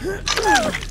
Ugh!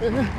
Ah!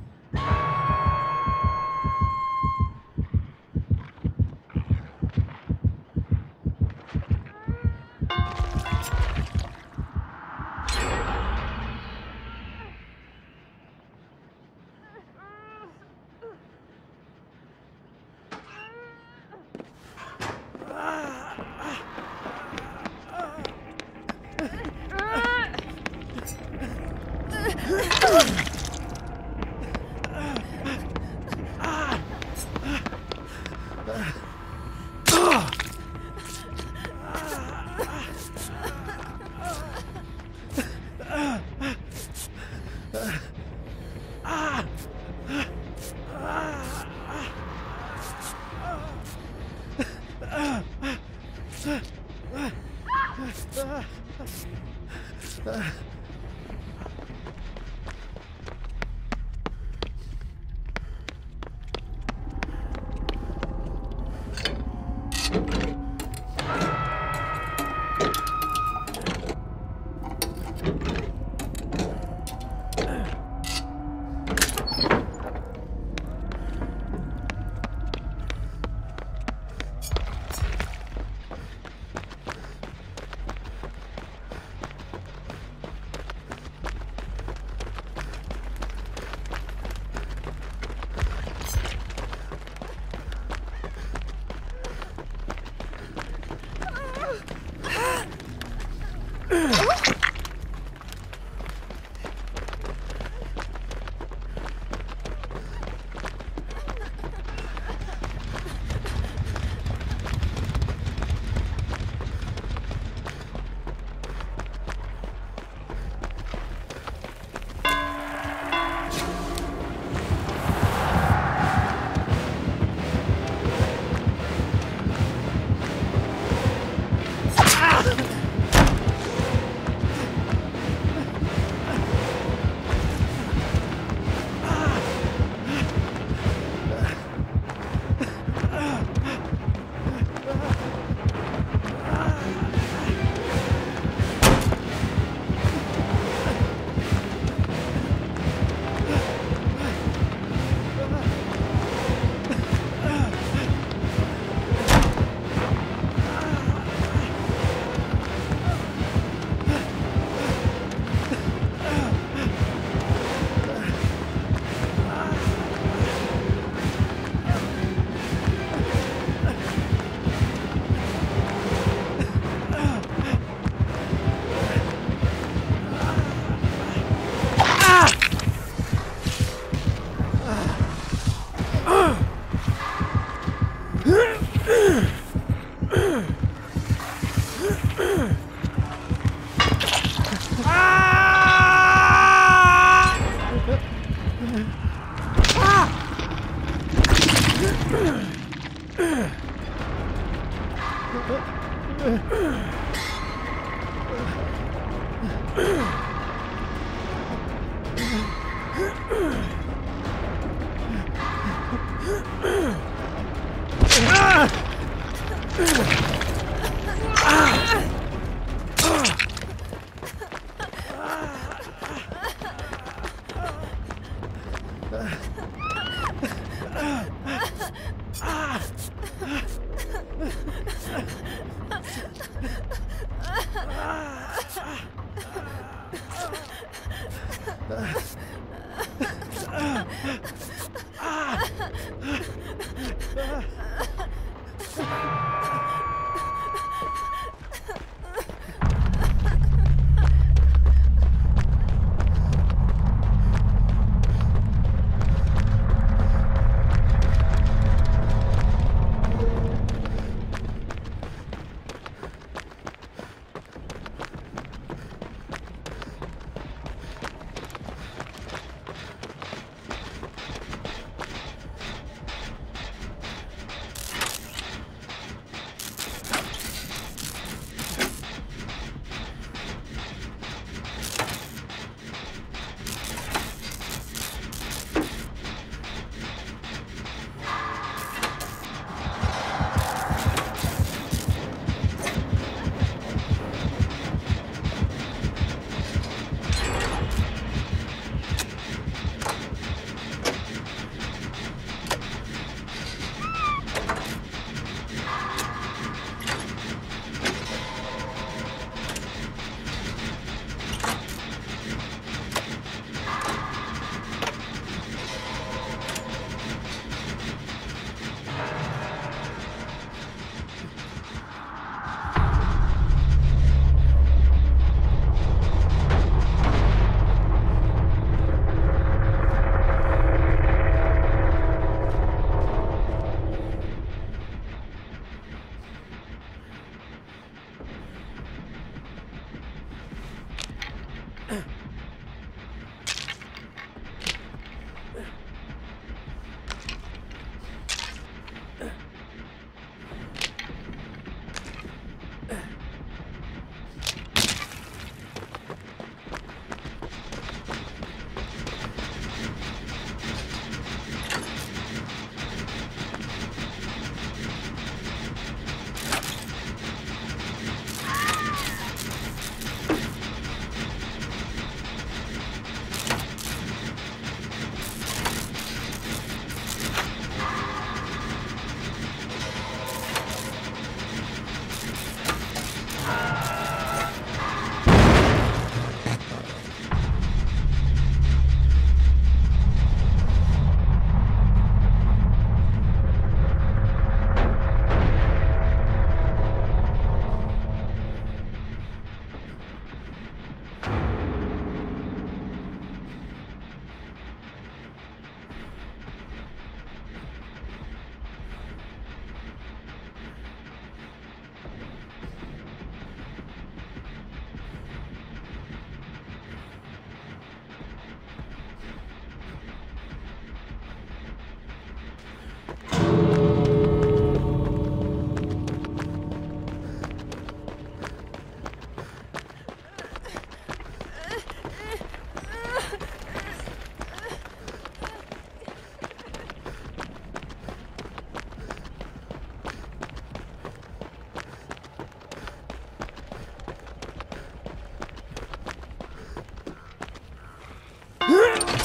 Ah!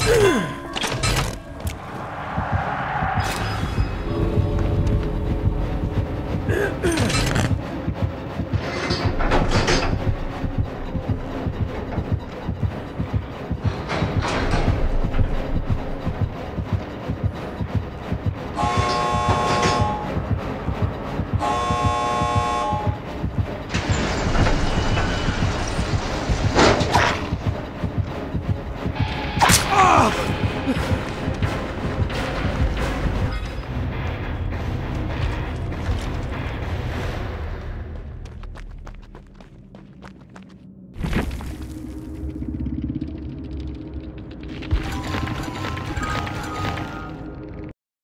Ugh!